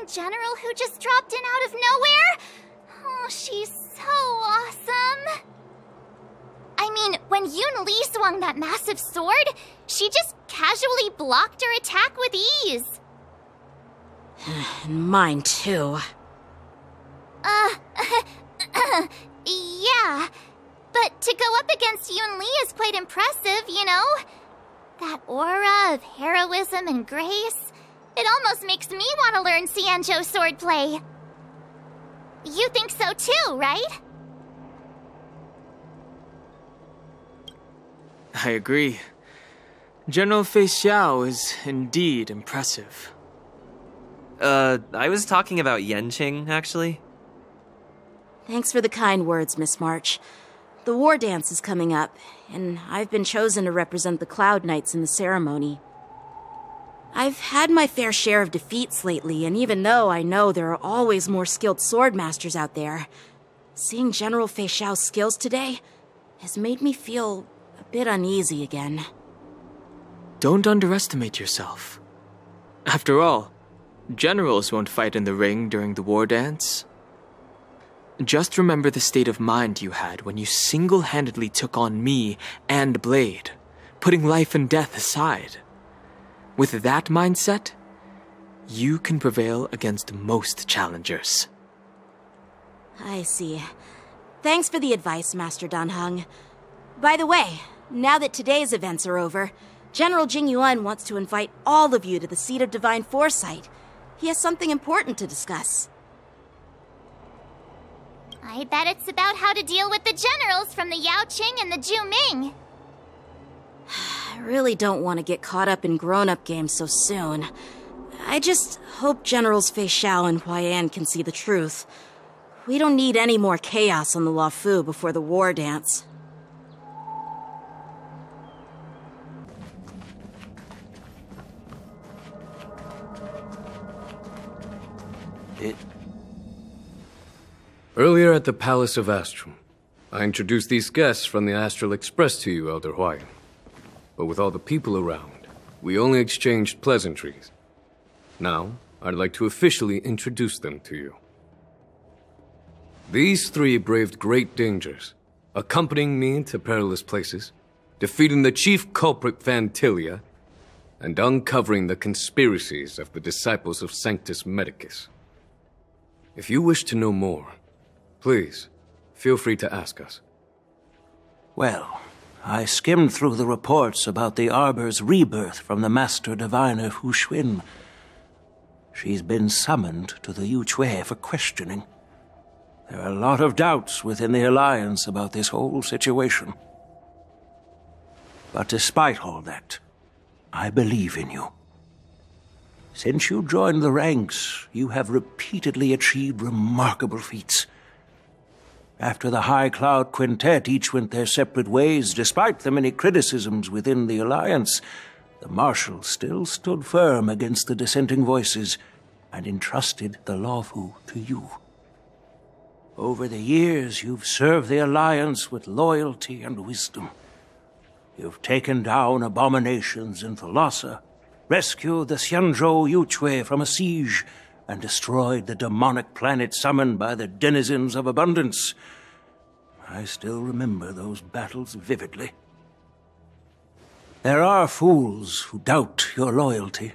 Was that the Yaoqing general who just dropped in out of nowhere? Oh, she's so awesome. I mean, when Yun Li swung that massive sword, she just casually blocked her attack with ease. Mine too. Uh, yeah. But to go up against Yun Li is quite impressive, you know? That aura of heroism and grace. It almost makes me want to learn Xianzhou swordplay. You think so too, right? I agree. General Fei Xiao is indeed impressive. Uh, I was talking about Yanqing, actually. Thanks for the kind words, Miss March. The war dance is coming up, and I've been chosen to represent the Cloud Knights in the ceremony. I've had my fair share of defeats lately, and even though I know there are always more skilled sword masters out there, seeing General Fei Xiao's skills today has made me feel a bit uneasy again. Don't underestimate yourself. After all, generals won't fight in the ring during the war dance. Just remember the state of mind you had when you single handedly took on me and Blade, putting life and death aside. With that mindset, you can prevail against most challengers. I see. Thanks for the advice, Master Dan Heng. By the way, now that today's events are over, General Jing Yuan wants to invite all of you to the Seat of Divine Foresight. He has something important to discuss. I bet it's about how to deal with the generals from the Yao Yaoqing and the Zhu I really don't want to get caught up in grown-up games so soon. I just hope Generals Fei Xiao and Huaiyan can see the truth. We don't need any more chaos on the Luofu before the war dance. It... Earlier at the Palace of Astrum, I introduced these guests from the Astral Express to you, Elder Huaiyan. But with all the people around, we only exchanged pleasantries. Now, I'd like to officially introduce them to you. These three braved great dangers, accompanying me to perilous places, defeating the chief culprit Phantylia, and uncovering the conspiracies of the disciples of Sanctus Medicus. If you wish to know more, please, feel free to ask us. Well, I skimmed through the reports about the Arbor's rebirth from the Master Diviner Fu Xuan. She's been summoned to the Yu Yuque for questioning. There are a lot of doubts within the Alliance about this whole situation. But despite all that, I believe in you. Since you joined the ranks, you have repeatedly achieved remarkable feats. After the High Cloud Quintet each went their separate ways, despite the many criticisms within the Alliance, the Marshal still stood firm against the dissenting voices and entrusted the Luofu to you. Over the years, you've served the Alliance with loyalty and wisdom. You've taken down abominations in Thalassa, rescued the Xianzhou Yuque from a siege, and destroyed the demonic planet summoned by the denizens of abundance. I still remember those battles vividly. There are fools who doubt your loyalty.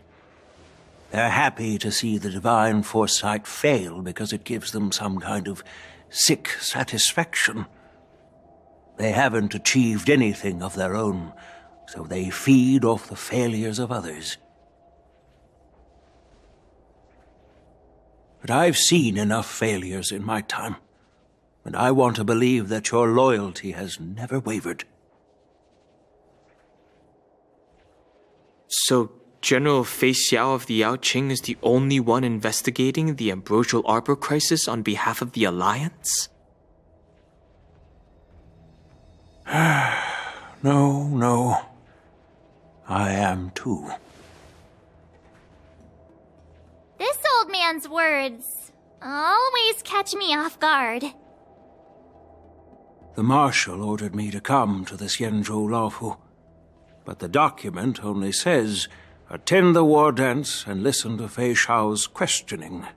They're happy to see the divine foresight fail because it gives them some kind of sick satisfaction. They haven't achieved anything of their own, so they feed off the failures of others. But I've seen enough failures in my time, and I want to believe that your loyalty has never wavered. So, General Fei Xiao of the Yaoqing is the only one investigating the Ambrosial Arbor crisis on behalf of the Alliance? no, no. I am too. Old man's words always catch me off guard. The Marshal ordered me to come to the Xianzhou Luofu, but the document only says attend the war dance and listen to Fei Xiao's questioning.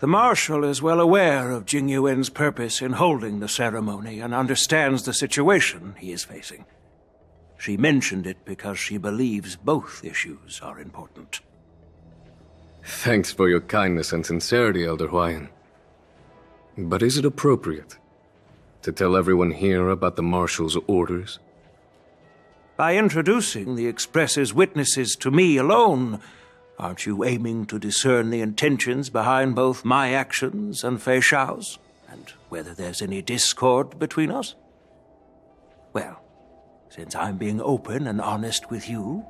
The Marshal is well aware of Jing Yuan's purpose in holding the ceremony and understands the situation he is facing. She mentioned it because she believes both issues are important. Thanks for your kindness and sincerity, Elder Huaiyan. But is it appropriate to tell everyone here about the Marshal's orders? By introducing the Express's witnesses to me alone, Aren't you aiming to discern the intentions behind both my actions and Fei Xiao's? And whether there's any discord between us? Well, since I'm being open and honest with you,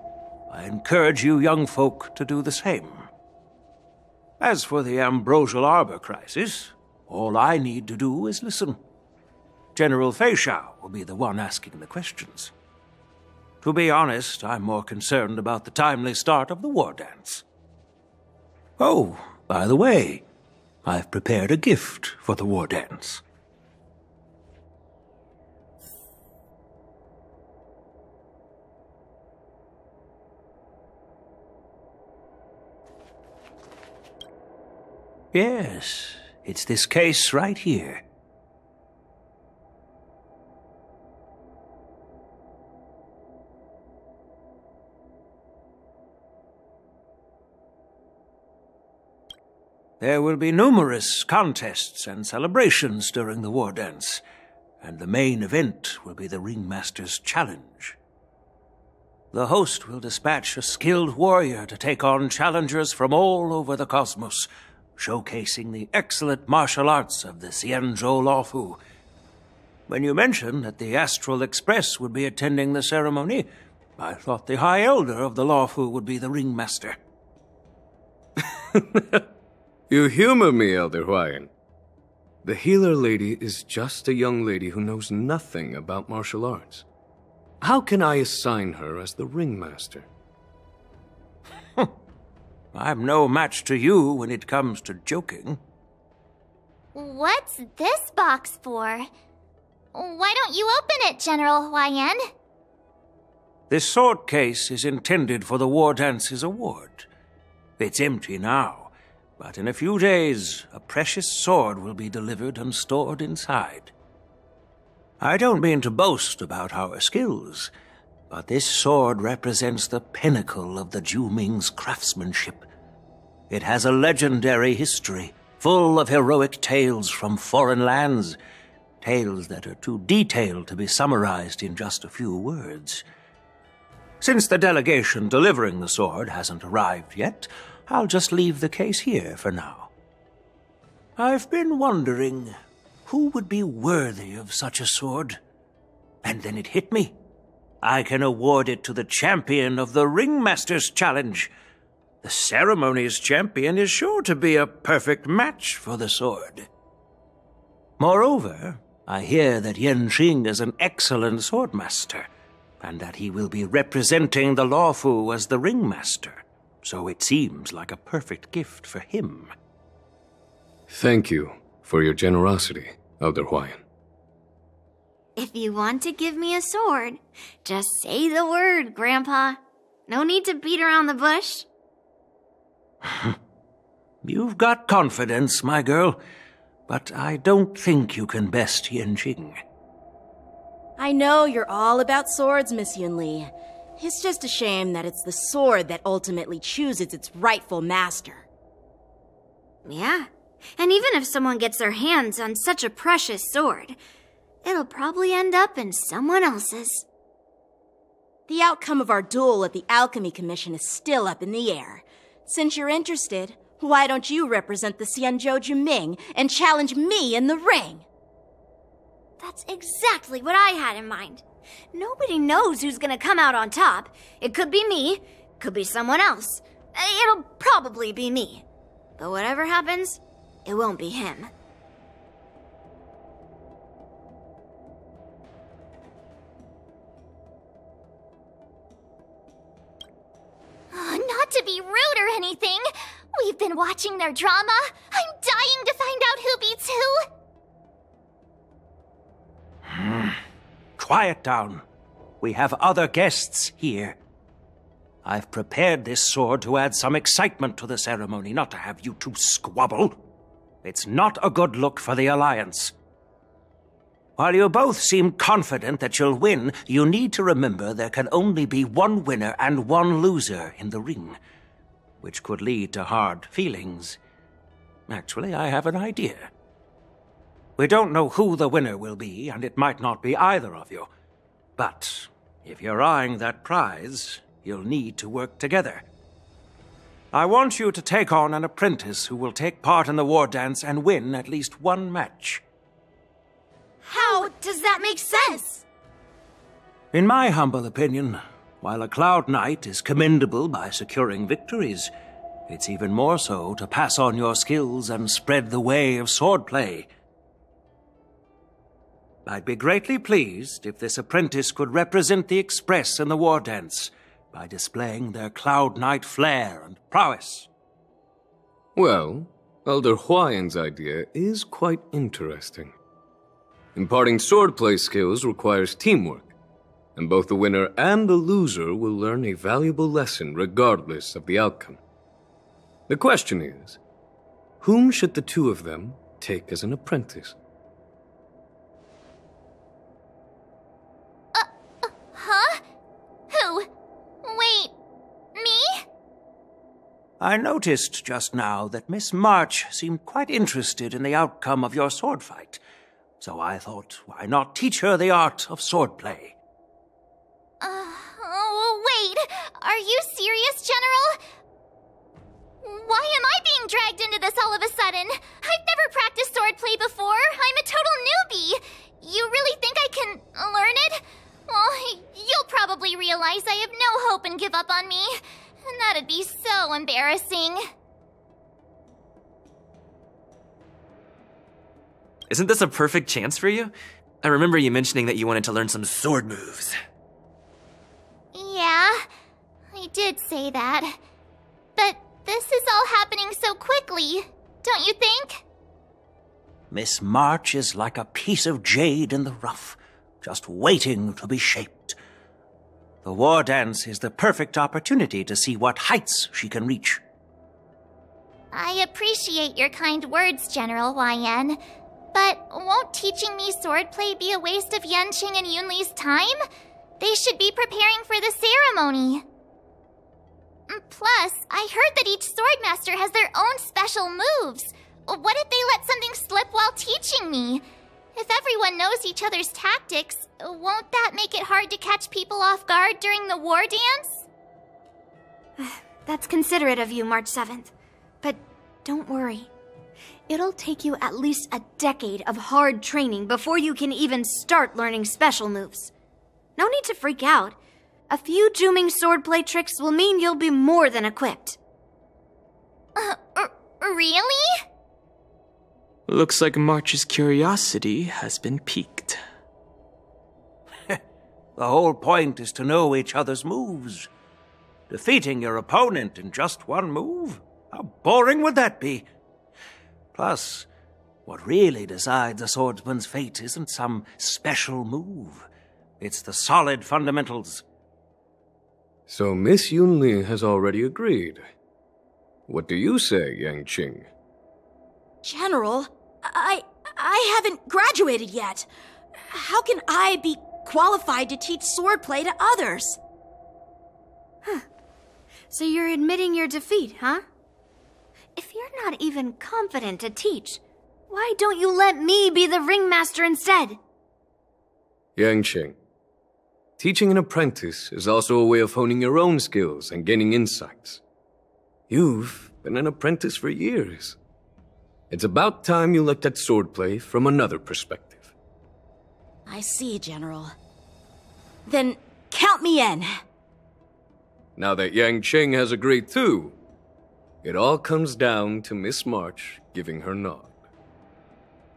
I encourage you young folk to do the same. As for the Ambrosial Arbor crisis, all I need to do is listen. General Fei Shao will be the one asking the questions. To be honest, I'm more concerned about the timely start of the war dance. Oh, by the way, I've prepared a gift for the war dance. Yes, it's this case right here. There will be numerous contests and celebrations during the war dance, and the main event will be the Ringmaster's Challenge. The host will dispatch a skilled warrior to take on challengers from all over the cosmos, showcasing the excellent martial arts of the Xianzhou Luofu. When you mentioned that the Astral Express would be attending the ceremony, I thought the High Elder of the Luofu would be the ringmaster. You humor me, Elder Huaiyan. The healer lady is just a young lady who knows nothing about martial arts. How can I assign her as the ringmaster? I'm no match to you when it comes to joking. What's this box for? Why don't you open it, General Huaiyan? This sword case is intended for the War Dance's award. It's empty now. But in a few days, a precious sword will be delivered and stored inside. I don't mean to boast about our skills, but this sword represents the pinnacle of the Zhuming's craftsmanship. It has a legendary history, full of heroic tales from foreign lands, tales that are too detailed to be summarized in just a few words. Since the delegation delivering the sword hasn't arrived yet, I'll just leave the case here for now. I've been wondering who would be worthy of such a sword. And then it hit me. I can award it to the champion of the Ringmaster's Challenge. The ceremony's champion is sure to be a perfect match for the sword. Moreover, I hear that Yanqing is an excellent swordmaster, and that he will be representing the Luofu as the ringmaster so it seems like a perfect gift for him. Thank you for your generosity, Elder Huaiyan. If you want to give me a sword, just say the word, Grandpa. No need to beat around the bush. You've got confidence, my girl, but I don't think you can best Yanqing. I know you're all about swords, Miss Yunli, it's just a shame that it's the sword that ultimately chooses its rightful master. Yeah, and even if someone gets their hands on such a precious sword, it'll probably end up in someone else's. The outcome of our duel at the Alchemy Commission is still up in the air. Since you're interested, why don't you represent the Xianzhou Zhuming and challenge me in the ring? That's exactly what I had in mind. Nobody knows who's gonna come out on top. It could be me, could be someone else. It'll probably be me. But whatever happens, it won't be him. Ah, not to be rude or anything! We've been watching their drama! I'm dying to find out who beats who! Quiet down. We have other guests here. I've prepared this sword to add some excitement to the ceremony, not to have you two squabble. It's not a good look for the Alliance. While you both seem confident that you'll win, you need to remember there can only be one winner and one loser in the ring, which could lead to hard feelings. Actually, I have an idea. We don't know who the winner will be, and it might not be either of you. But if you're eyeing that prize, you'll need to work together. I want you to take on an apprentice who will take part in the war dance and win at least one match. How does that make sense? In my humble opinion, while a Cloud Knight is commendable by securing victories, it's even more so to pass on your skills and spread the way of swordplay. I'd be greatly pleased if this apprentice could represent the Express in the war dance by displaying their Cloud Knight flair and prowess. Well, Elder Huaiyan's idea is quite interesting. Imparting swordplay skills requires teamwork, and both the winner and the loser will learn a valuable lesson regardless of the outcome. The question is, whom should the two of them take as an apprentice? Huh? Who? Wait, me? I noticed just now that Miss March seemed quite interested in the outcome of your sword fight, so I thought, why not teach her the art of swordplay? Uh, oh, wait. Are you serious, General? Why am I being dragged into this all of a sudden? I've never practiced swordplay before. I'm a total newbie. You really think I can learn it? Well, you'll probably realize I have no hope and give up on me. And that'd be so embarrassing. Isn't this a perfect chance for you? I remember you mentioning that you wanted to learn some sword moves. Yeah, I did say that. But this is all happening so quickly, don't you think? Miss March is like a piece of jade in the rough, just waiting to be shaped. The war dance is the perfect opportunity to see what heights she can reach. I appreciate your kind words, General Huaiyan. But won't teaching me swordplay be a waste of Yanqing and Yunli's time? They should be preparing for the ceremony. Mm, Plus, I heard that each swordmaster has their own special moves. What if they let something slip while teaching me? If everyone knows each other's tactics, won't that make it hard to catch people off guard during the war dance? That's considerate of you, March 7th. But don't worry. It'll take you at least a decade of hard training before you can even start learning special moves. No need to freak out. A few Zhuming swordplay tricks will mean you'll be more than equipped. Uh, really? Looks like March's curiosity has been piqued. The whole point is to know each other's moves. Defeating your opponent in just one move? How boring would that be? Plus, what really decides a swordsman's fate isn't some special move. It's the solid fundamentals. So Miss Yunli has already agreed. What do you say, Yanqing? General, I I haven't graduated yet. How can I be qualified to teach swordplay to others? Huh. So you're admitting your defeat, huh? If you're not even confident to teach, why don't you let me be the ringmaster instead? Yanqing. Teaching an apprentice is also a way of honing your own skills and gaining insights. You've been an apprentice for years. It's about time you looked at swordplay from another perspective. I see, General. Then count me in. Now that Yanqing has agreed too, it all comes down to Miss March giving her nod.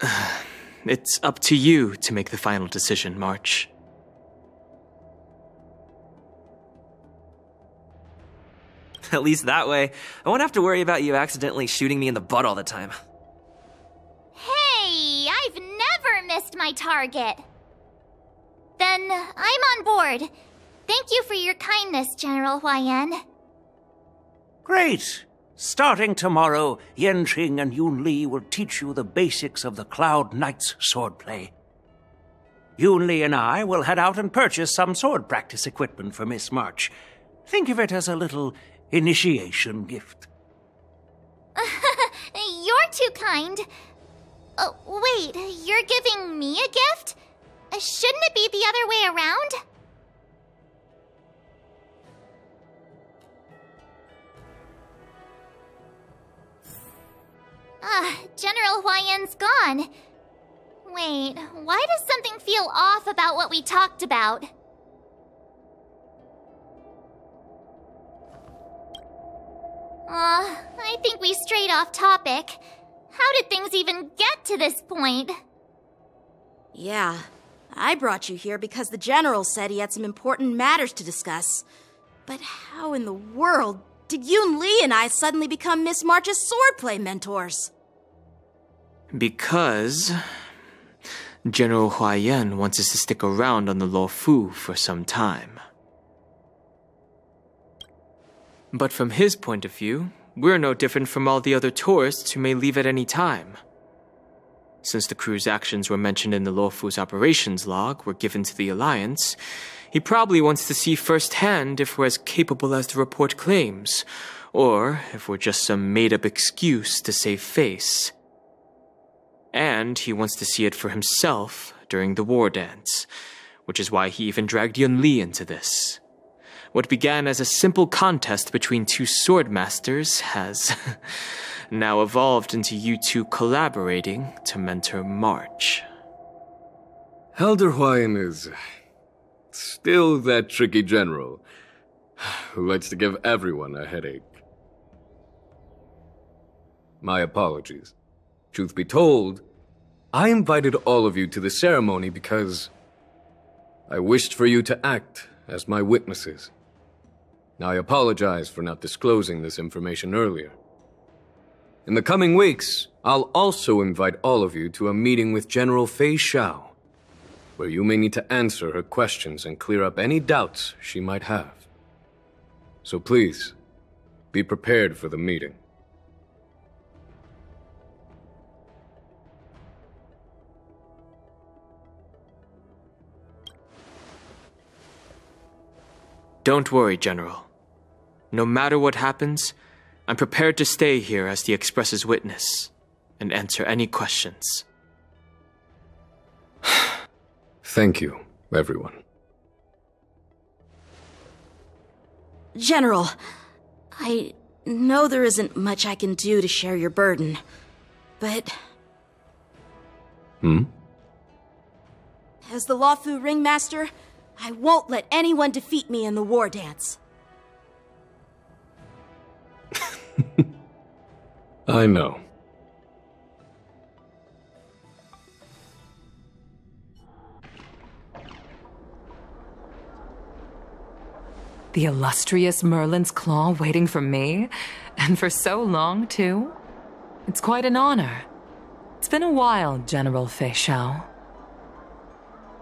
It's up to you to make the final decision, March. At least that way, I won't have to worry about you accidentally shooting me in the butt all the time. Missed my target. Then I'm on board. Thank you for your kindness, General Huaiyan. Great! Starting tomorrow, Yanqing and Yun Li will teach you the basics of the Cloud Knights swordplay. Yun Li and I will head out and purchase some sword practice equipment for Miss March. Think of it as a little initiation gift. You're too kind. Oh, wait, you're giving me a gift? Uh, Shouldn't it be the other way around? Ah, General Huaiyan's gone. Wait, why does something feel off about what we talked about? Uh, I think we strayed off topic. How did things even get to this point? Yeah, I brought you here because the General said he had some important matters to discuss. But how in the world did Yun Li and I suddenly become Miss March's swordplay mentors? Because. General Huaiyan wants us to stick around on the Lo Luofu for some time. But from his point of view, we're no different from all the other tourists who may leave at any time. Since the crew's actions were mentioned in the Luofu's operations log were given to the Alliance, he probably wants to see firsthand if we're as capable as the report claims, or if we're just some made up excuse to save face. And he wants to see it for himself during the war dance, which is why he even dragged Yun Li into this. What began as a simple contest between two sword masters has now evolved into you two collaborating to mentor March. Elder is still that tricky general who likes to give everyone a headache. My apologies. Truth be told, I invited all of you to the ceremony because I wished for you to act as my witnesses. I apologize for not disclosing this information earlier. In the coming weeks, I'll also invite all of you to a meeting with General Fei Xiao, where you may need to answer her questions and clear up any doubts she might have. So please, be prepared for the meeting. Don't worry, General. No matter what happens, I'm prepared to stay here as the Express's witness and answer any questions. Thank you, everyone. General, I know there isn't much I can do to share your burden, but Hmm? as the Luofu ringmaster, I won't let anyone defeat me in the war dance. I know. The illustrious Merlin's Claw waiting for me? And for so long, too? It's quite an honor. It's been a while, General Fei Xiao.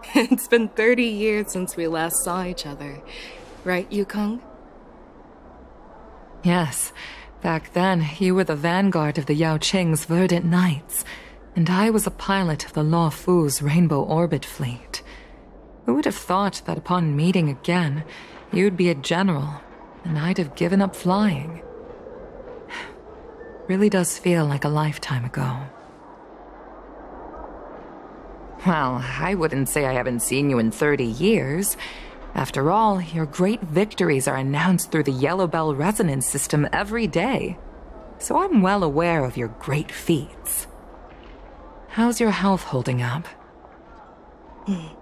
it's been 30 years since we last saw each other. Right, Yukong? Yes. Back then, you were the vanguard of the Yao Qing's Verdant Knights, and I was a pilot of the Luofu's Rainbow Orbit fleet. Who would have thought that upon meeting again, you'd be a general, and I'd have given up flying? Really does feel like a lifetime ago. Well, I wouldn't say I haven't seen you in 30 years. After all, your great victories are announced through the Yellow Bell resonance system every day. So I'm well aware of your great feats. How's your health holding up? Hmm.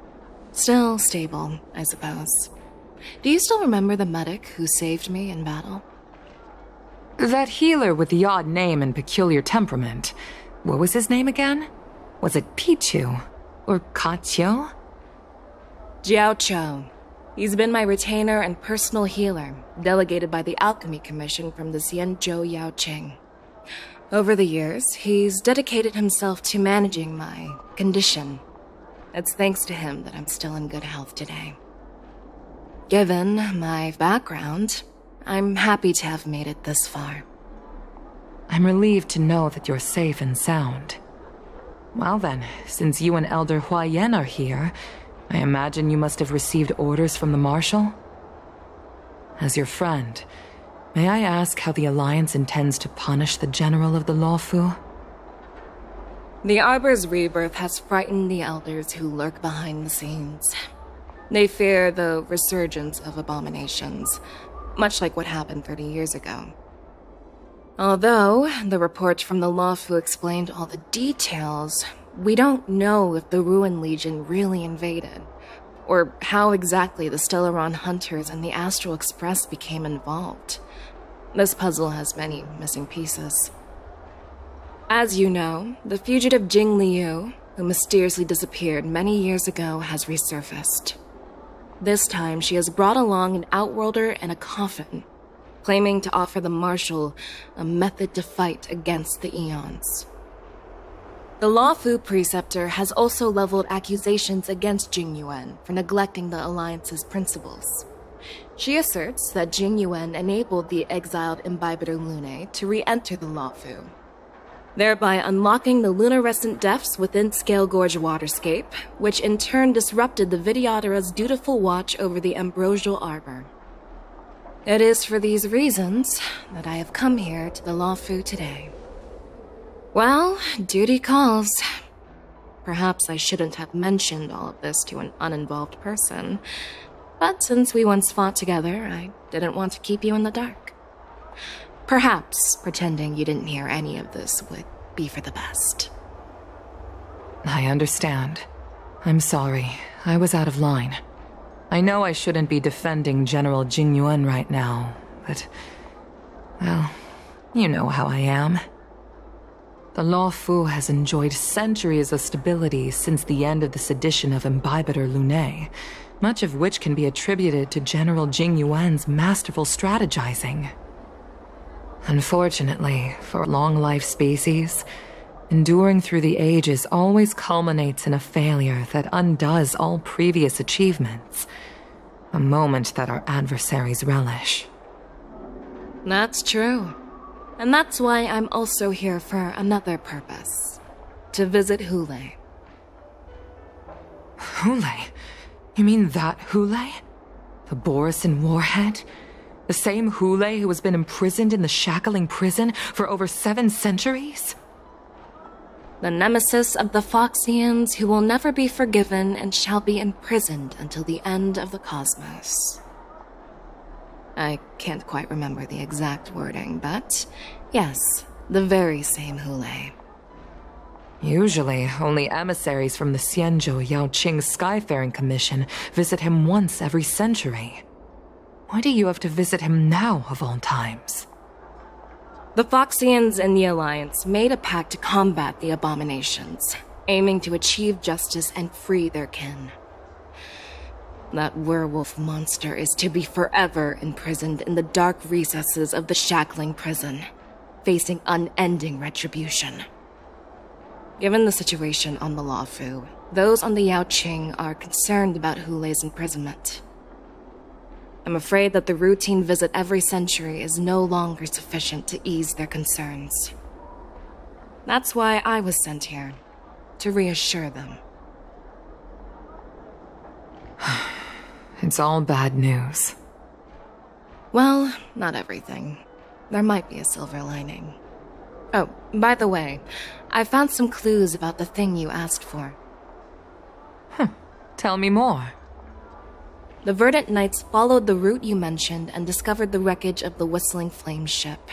Still stable, I suppose. Do you still remember the medic who saved me in battle? That healer with the odd name and peculiar temperament. What was his name again? Was it Pichu? Or Kachio? Jiaoqiu. He's been my retainer and personal healer, delegated by the Alchemy Commission from the Xianzhou Yao Qing. Over the years, he's dedicated himself to managing my condition. It's thanks to him that I'm still in good health today. Given my background, I'm happy to have made it this far. I'm relieved to know that you're safe and sound. Well then, since you and Elder Huaiyan are here, I imagine you must have received orders from the Marshal? As your friend, may I ask how the Alliance intends to punish the General of the Luofu? The Arbor's rebirth has frightened the Elders who lurk behind the scenes. They fear the resurgence of abominations, much like what happened 30 years ago. Although the report from the Luofu explained all the details, we don't know if the Ruin Legion really invaded, or how exactly the Stellaron Hunters and the Astral Express became involved. This puzzle has many missing pieces. As you know, the fugitive Jing Liu, who mysteriously disappeared many years ago, has resurfaced. This time, she has brought along an Outworlder and a coffin, claiming to offer the Marshal a method to fight against the Eons. The Luofu Preceptor has also leveled accusations against Jing Yuan for neglecting the Alliance's principles. She asserts that Jing Yuan enabled the exiled Imbibitor Lunae to re-enter the Luofu, thereby unlocking the lunarescent depths within Scale Gorge waterscape, which in turn disrupted the Vidyadhara's dutiful watch over the Ambrosial Arbor. It is for these reasons that I have come here to the Luofu today. Well, duty calls. Perhaps I shouldn't have mentioned all of this to an uninvolved person, but since we once fought together, I didn't want to keep you in the dark. Perhaps pretending you didn't hear any of this would be for the best. I understand. I'm sorry. I was out of line. I know I shouldn't be defending General Jing Yuan right now, but... Well, you know how I am. The Luofu has enjoyed centuries of stability since the end of the sedition of Imbibitor Lunae, much of which can be attributed to General Jing Yuan's masterful strategizing. Unfortunately, for long-life species, enduring through the ages always culminates in a failure that undoes all previous achievements, a moment that our adversaries relish. That's true. And that's why I'm also here for another purpose. To visit Hule. Hoolay? You mean that Hoolay? The Borisin Warhead? The same Hoolay who has been imprisoned in the Shackling prison for over seven centuries? The nemesis of the Foxians who will never be forgiven and shall be imprisoned until the end of the cosmos. I can't quite remember the exact wording, but yes, the very same Hoolay. Usually, only emissaries from the Xianzhou Yaoqing Skyfaring Commission visit him once every century. Why do you have to visit him now, of all times? The Foxians and the Alliance made a pact to combat the abominations, aiming to achieve justice and free their kin. That werewolf monster is to be forever imprisoned in the dark recesses of the Shackling prison, facing unending retribution. Given the situation on the Luofu, those on the Yao Yaoqing are concerned about Hoolay's imprisonment. I'm afraid that the routine visit every century is no longer sufficient to ease their concerns. That's why I was sent here, to reassure them. It's all bad news. Well, not everything. There might be a silver lining. Oh, by the way, I found some clues about the thing you asked for. Huh. Tell me more. The Verdant Knights followed the route you mentioned and discovered the wreckage of the Whistling Flame ship.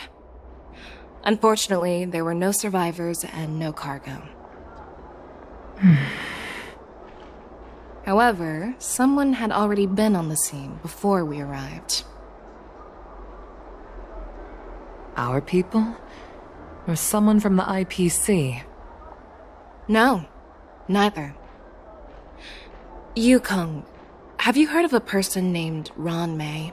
Unfortunately, there were no survivors and no cargo. Hmm. However, someone had already been on the scene before we arrived. Our people? Or someone from the IPC? No, neither. Yukong, Have you heard of a person named Ruan Mei?